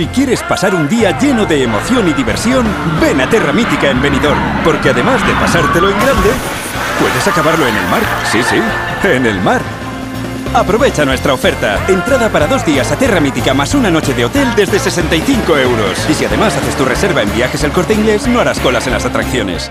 Si quieres pasar un día lleno de emoción y diversión, ven a Terra Mítica en Benidorm, porque además de pasártelo en grande, puedes acabarlo en el mar. Sí, sí, en el mar. Aprovecha nuestra oferta. Entrada para dos días a Terra Mítica más una noche de hotel desde 65 euros. Y si además haces tu reserva en viajes el corte inglés, no harás colas en las atracciones.